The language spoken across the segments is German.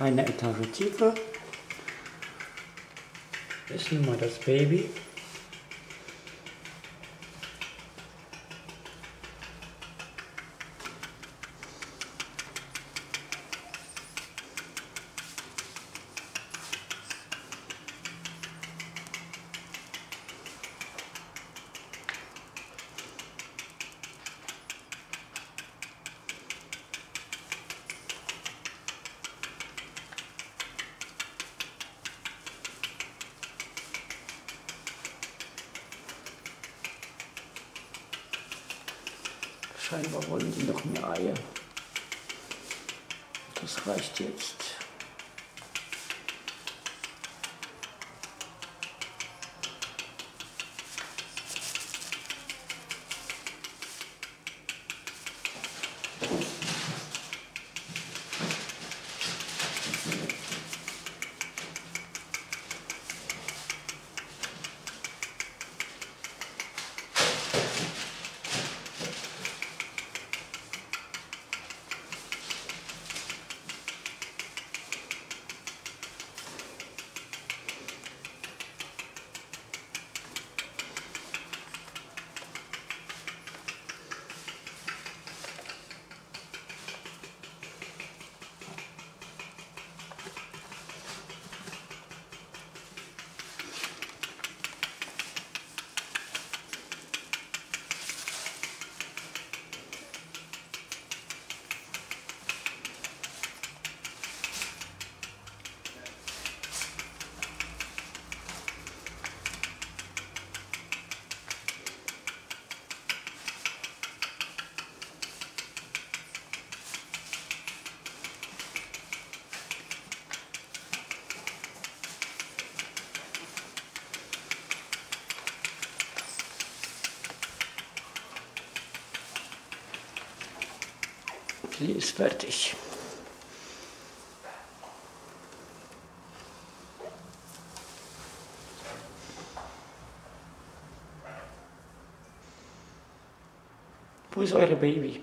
Eine Etage tiefer ist nun mal das Baby. Scheinbar wollen sie noch mehr Eier. Das reicht jetzt. Sie ist fertig. Wo ist eure Baby?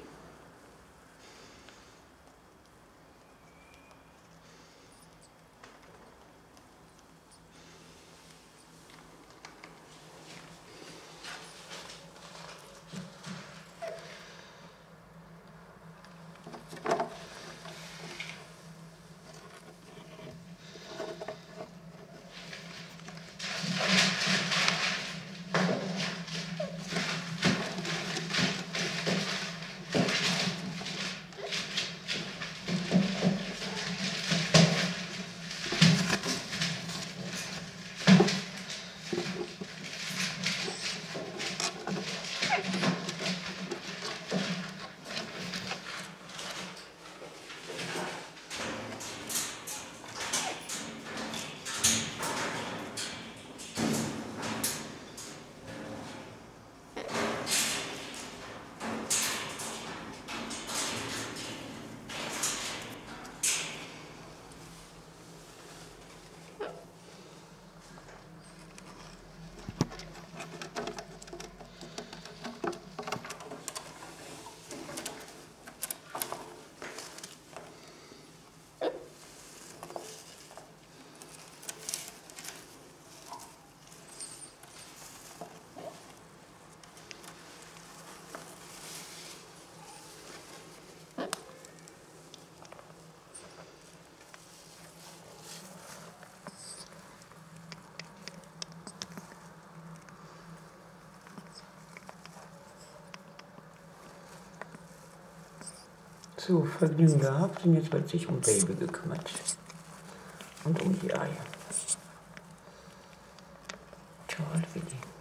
So, Vergnügen gehabt und jetzt wird sich um Baby gekümmert. Und um die Eier. Toll, Willi.